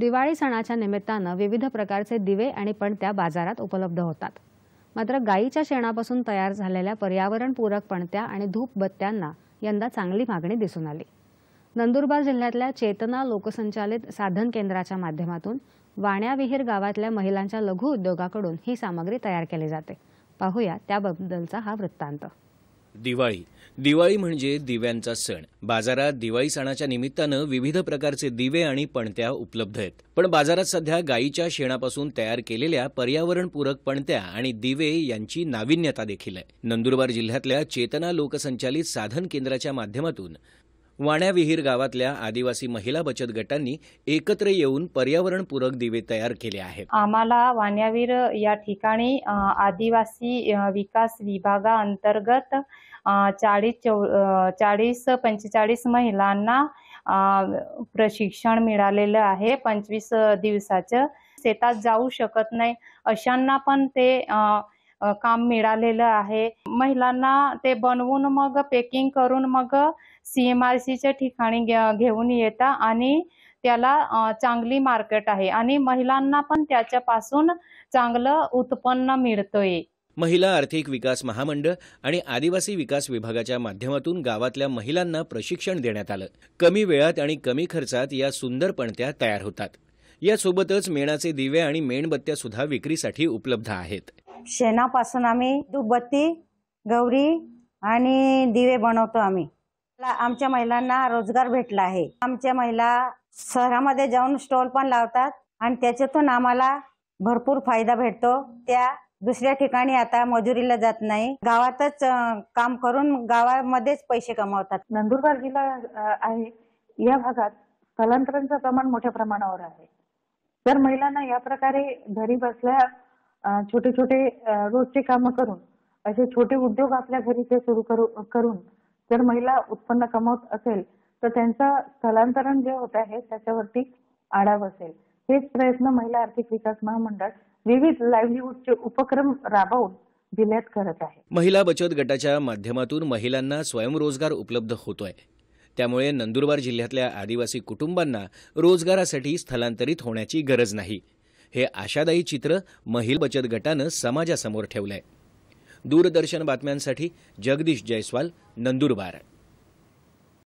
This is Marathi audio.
दिवाळी सणाच्या निमित्तानं विविध प्रकारचे दिवे आणि पणत्या बाजारात उपलब्ध होतात. मात्र गायीच्या शेणापासून तयार झालेल्या पर्यावरणपूरक पणत्या आणि धूपबत्त्यांना यंदा चांगली मागणी दिसून आली. नंदुरबार जिल्ह्यातल्या चेतना लोकसंचालित साधन केंद्राच्या माध्यमातून वाण्याविहीर गावातल्या महिलांच्या लघु उद्योगाकडून ही सामग्री तयार केली जाते. पाहूया त्याबद्दलचा हा वृत्तांत. दिवाळी. दिवाळी म्हणजे दिव्यांचा सण. बाजारात दिवाळी सणाच्या निमित्तानं विविध प्रकारचे दिवे आणि पणत्या उपलब्ध आहेत. पण बाजारात सध्या गायीच्या शेणापासून तयार केलेल्या पर्यावरणपूरक पणत्या आणि दिवे यांची नाविन्यता देखील आहे. नंदुरबार जिल्ह्यातल्या चेतना लोकसंचालित साधन केंद्राच्या माध्यमातून वाण्याविहीर गावातल्या आदिवासी महिला बचत गटांनी एकत्र येऊन पर्यावरणपूरक दिवे तयार केले आहेत. आम्हाला वाण्यावीर या ठिकाणी आदिवासी विकास विभागाअंतर्गत चाळीस चौ चाळीस पंचेचाळीस महिलांना प्रशिक्षण मिळालेलं आहे. पंचवीस दिवसाचं. शेतात जाऊ शकत नाही. अशांना पण ते काम मिळालेलं आहे. महिलांना ते बनवून मग पॅकिंग करून मग सी एम आर सीच्या ठिकाणी घे- घेऊन येतात आणि त्याला चांगली मार्केट आहे. आणि महिलांना पण त्याच्यापासून चांगलं उत्पन्न मिळतोय. महिला आर्थिक विकास महामंडळ आणि आदिवासी विकास विभागाच्या माध्यमातून गावातल्या महिलांना प्रशिक्षण देण्यात आलं. कमी वेळात आणि कमी खर्चात या सुंदर पणत्या तयार होतात. यासोबतच मेणाचे दिवे आणि मेणबत्त्या सुद्धा विक्रीसाठी उपलब्ध आहेत. शेणापासून आम्ही धूपबत्ती गौरी आणि दिवे बनवतो आम्ही. आमच्या महिलांना रोजगार भेटला आहे. आमच्या महिला शहरामध्ये जाऊन स्टॉल पण लावतात आणि त्याच्यातून आम्हाला भरपूर फायदा भेटतो. त्या दुसऱ्या ठिकाणी आता मजुरीला जात नाही. गावातच काम करून गावामध्येच पैसे कमावतात. नंदुरबार जिल्हा आहे. या भागात स्थलांतरांचं प्रमाण मोठ्या प्रमाणावर आहे. तर महिलांना या प्रकारे घरी बसल्या छोटे छोटे रोजचे कामं करून असे छोटे उद्योग आपल्या घरी ते सुरू करू करून जर महिला उत्पन्न कमवत असेल तर त्यांचं स्थलांतरण जे होत आहे त्याच्यावरती आढाव बसेल हेच प्रयत्न महिला आर्थिक विकास महामंडळ विविध लाईव्हलीहूडचे उपक्रम राबवून जिल्ह्यात करत आहे. महिला बचत गटाच्या माध्यमातून महिलांना स्वयंरोजगार उपलब्ध होतोय. त्यामुळे नंदुरबार जिल्ह्यातल्या आदिवासी कुटुंबांना रोजगारासाठी स्थलांतरित होण्याची गरज नाही. हे आशादायी चित्र महिला बचत गटानं समाजासमोर ठेवलंय. दूरदर्शन बातम्यांसाठी जगदीश जयस्वाल नंदुरबार.